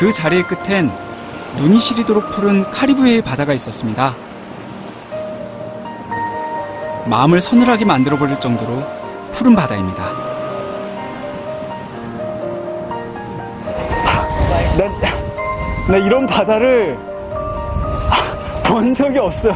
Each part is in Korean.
그 자리의 끝엔 눈이 시리도록 푸른 카리브해의 바다가 있었습니다. 마음을 서늘하게 만들어버릴 정도로 푸른 바다입니다. 난, 나 이런 바다를 본 적이 없어.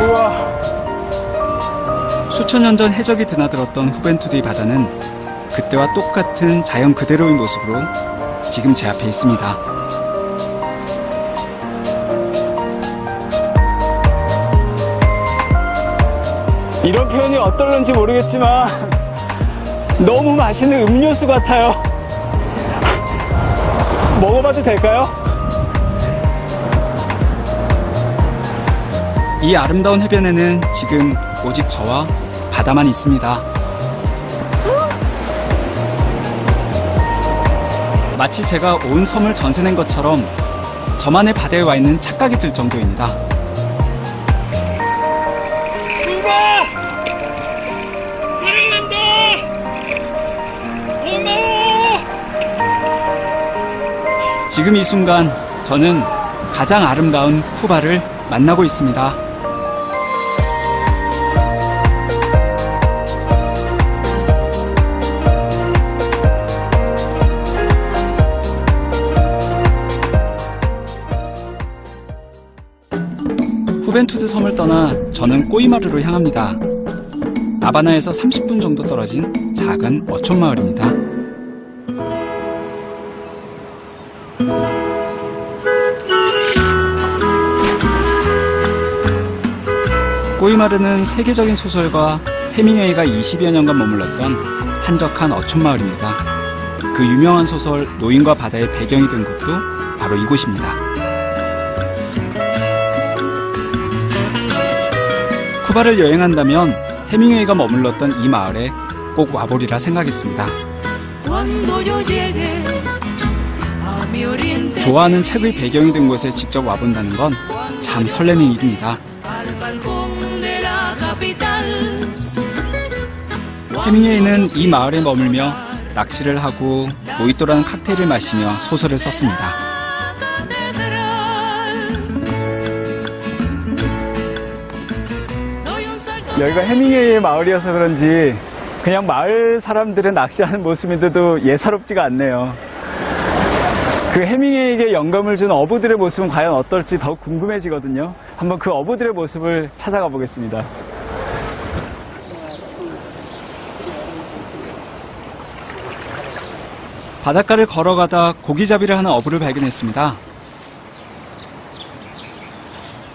우와. 수천 년 전 해적이 드나들었던 후벤투드의 바다는 그때와 똑같은 자연 그대로의 모습으로 지금 제 앞에 있습니다. 이런 표현이 어떨런지 모르겠지만 너무 맛있는 음료수 같아요. 먹어봐도 될까요? 이 아름다운 해변에는 지금 오직 저와 바다만 있습니다. 마치 제가 온 섬을 전세 낸 것처럼 저만의 바다에 와 있는 착각이 들 정도입니다. 지금 이 순간 저는 가장 아름다운 쿠바를 만나고 있습니다. 후벤투드 섬을 떠나 저는 꼬이마르로 향합니다. 아바나에서 30분 정도 떨어진 작은 어촌 마을입니다. 꼬이마르는 세계적인 소설가 해밍웨이가 20여 년간 머물렀던 한적한 어촌 마을입니다. 그 유명한 소설 노인과 바다의 배경이 된 곳도 바로 이곳입니다. 쿠바를 여행한다면 해밍웨이가 머물렀던 이 마을에 꼭 와보리라 생각했습니다. 좋아하는 책의 배경이 된 곳에 직접 와본다는 건 참 설레는 일입니다. 해밍웨이는 이 마을에 머물며 낚시를 하고 모히또라는 칵테일을 마시며 소설을 썼습니다. 여기가 해밍웨이의 마을이어서 그런지 그냥 마을 사람들의 낚시하는 모습인데도 예사롭지가 않네요. 그 해밍웨이에게 영감을 준 어부들의 모습은 과연 어떨지 더욱 궁금해지거든요. 한번 그 어부들의 모습을 찾아가 보겠습니다. 바닷가를 걸어가다 고기잡이를 하는 어부를 발견했습니다.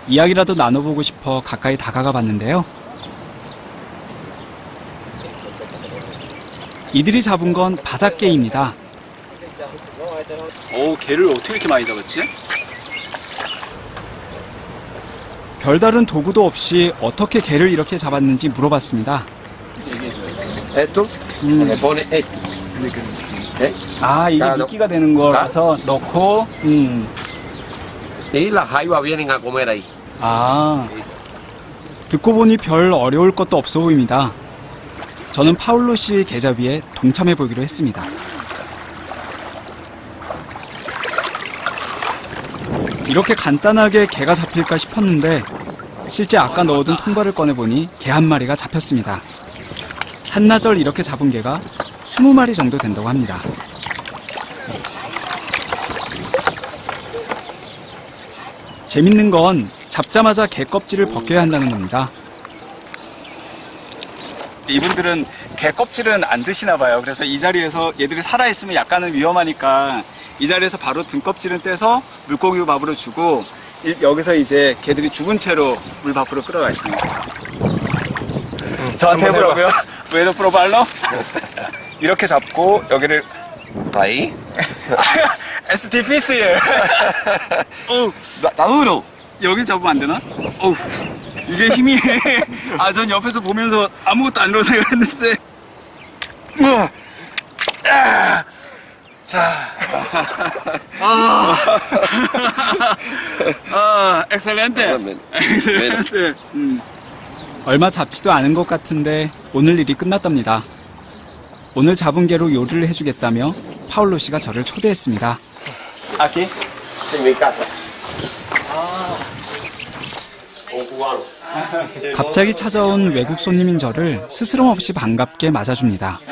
이야기라도 나눠보고 싶어 가까이 다가가 봤는데요. 이들이 잡은 건 바닷개입니다. 오, 개를 어떻게 이렇게 많이 잡았지? 별다른 도구도 없이 어떻게 개를 이렇게 잡았는지 물어봤습니다. 음. esto. ¿eh? 아, 이게. 미끼가 되는 거라서 넣고, 음. 아. 듣고 보니 별 어려울 것도 없어 보입니다. 저는 파울로 씨의 개잡이에 동참해 보기로 했습니다. 이렇게 간단하게 개가 잡힐까 싶었는데 실제 아까 넣어둔 통발을 꺼내보니 개 한 마리가 잡혔습니다. 한나절 이렇게 잡은 개가 20마리 정도 된다고 합니다. 재밌는 건 잡자마자 게 껍질을 벗겨야 한다는 겁니다. 이분들은 게 껍질은 안 드시나 봐요. 그래서 이 자리에서 얘들이 살아있으면 약간은 위험하니까 이 자리에서 바로 등 껍질은 떼서 물고기 밥으로 주고 이- 여기서 이제 게들이 죽은 채로 물 밖으로 끌어가시는 거예요. 저한테 한번 해봐. 해보라고요? ¿Puedo probarlo? 이렇게 잡고 여기를 Ahí. ST 피스에 어 Está 여기 잡으면 안 되나? 어우, 이게 힘이. 아, 전 옆에서 보면서 아무것도 안 이러고 생각했는데. 우와. 아, 자. 아. 아, 엑셀렌트. 엑셀렌트. 음. 얼마 잡지도 않은 것 같은데 오늘 일이 끝났답니다. 오늘 잡은 개로 요리를 해주겠다며 파울로 씨가 저를 초대했습니다. 아기? En mi casa. Un cubano. 갑자기 찾아온 외국 손님인 저를 스스럼 없이 반갑게 맞아줍니다.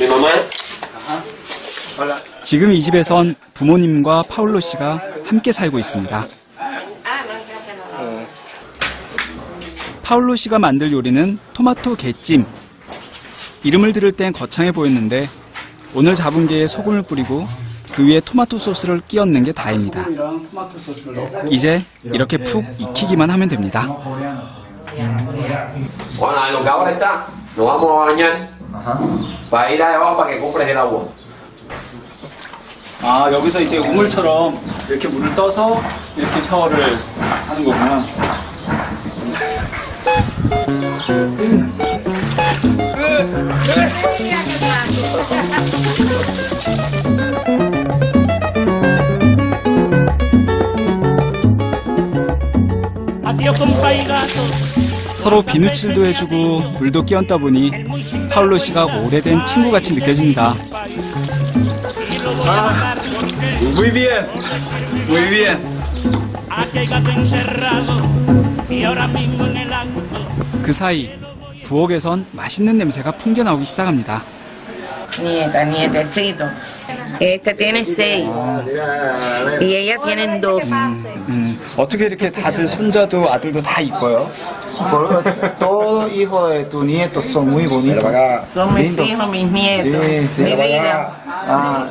Mamá. 지금 이 집에선 부모님과 파울로 씨가 함께 살고 있습니다. 파울로 씨가 만들 요리는 토마토 게찜. 이름을 들을 땐 거창해 보였는데 오늘 잡은 게에 소금을 뿌리고 그 위에 토마토 소스를 끼얹는 게 다입니다. 이제 이렇게 푹 익히기만 하면 됩니다. 아 여기서 이제 우물처럼 이렇게 물을 떠서 이렇게 샤워를 하는 거구나. Adiós, compa 서로 비누칠도 해주고 물도 끼얹다 보니 파울로 씨가 오래된 친구같이 느껴집니다. 아, muy bien, muy bien. 그 사이 부엌에선 맛있는 냄새가 풍겨나오기 시작합니다. Nieta, nietecito. Este tiene seis. Y ella tiene dos. 음, 어떻게 이렇게 다들 손자도 아들도 다 이뻐요? Todos hijos de tu nieto son muy bonitos. Son mis Lindo. hijos, mis nietos. Sí, sí. Mi vida. Ah,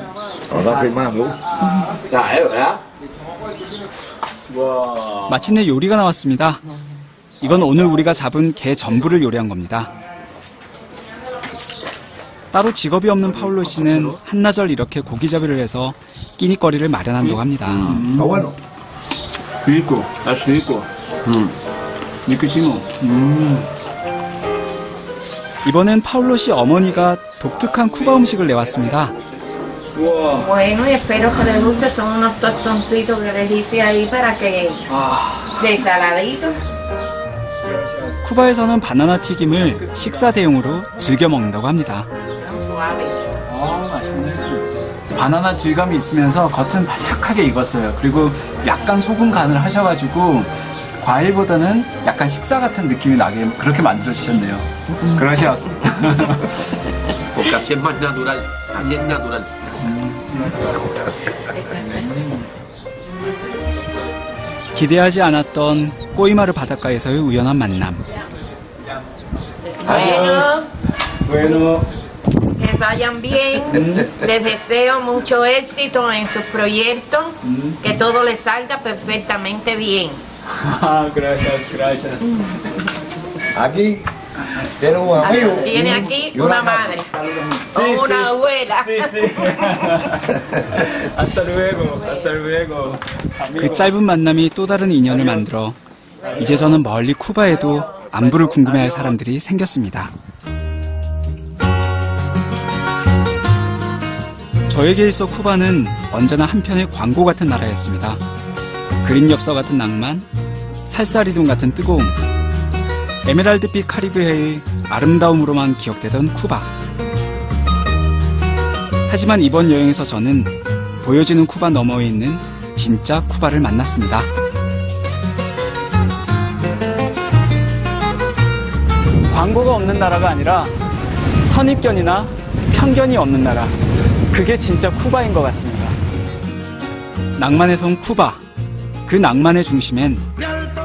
Ya, ¿eh? ¿Verdad? 마침내 요리가 나왔습니다. 이건 오늘 우리가 잡은 게 전부를 요리한 겁니다. 따로 직업이 없는 파울로 씨는 한나절 이렇게 고기잡이를 해서 끼니거리를 마련한다고 합니다. Rico, es rico. riquísimo. 이번엔 파울로 씨 어머니가 독특한 쿠바 음식을 내왔습니다. Bueno, y espero que les guste. Son unos tostoncitos que les hice ahí para que. De saladito. 쿠바에서는 바나나 튀김을 식사 대용으로 즐겨 먹는다고 합니다. 아, 맛있네. 바나나 질감이 있으면서 겉은 바삭하게 익었어요. 그리고 약간 소금 간을 하셔가지고 과일보다는 약간 식사 같은 느낌이 나게 그렇게 만들어 주셨네요. así es más natural. Así es natural. 기대하지 않았던 꼬이마르 바닷가에서의 우연한 만남. Bueno, bueno. Que vayan bien. Les deseo mucho éxito en sus proyectos. Que todo les salga perfectamente bien. 아, gracias, gracias. aquí tiene un amigo. Tiene aquí una cama. madre. o una abuela. Sí, sí. hasta luego, hasta luego. 그 짧은 만남이 또 다른 인연을 만들어 이제 저는 멀리 쿠바에도 안부를 궁금해할 사람들이 생겼습니다. 저에게 있어 쿠바는 언제나 한편의 광고 같은 나라였습니다. 그림 엽서 같은 낭만, 살사리돈 같은 뜨거움, 에메랄드빛 카리브해의 아름다움으로만 기억되던 쿠바. 하지만 이번 여행에서 저는 보여지는 쿠바 너머에 있는 진짜 쿠바를 만났습니다. 광고가 없는 나라가 아니라 선입견이나 편견이 없는 나라. 그게 진짜 쿠바인 것 같습니다. 낭만의 성 쿠바. 그 낭만의 중심엔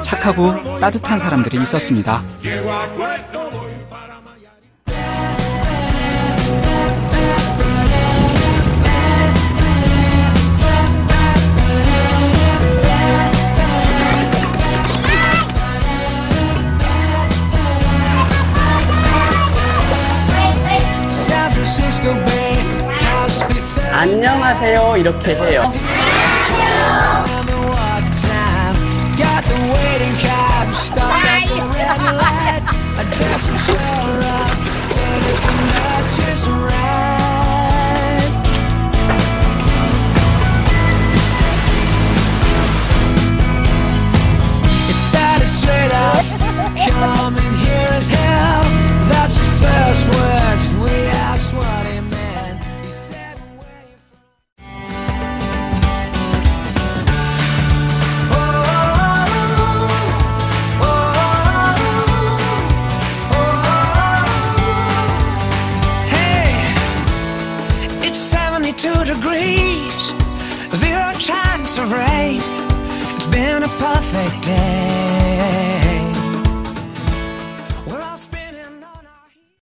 착하고 따뜻한 사람들이 있었습니다. 안녕하세요 이렇게 해요. Perfect day.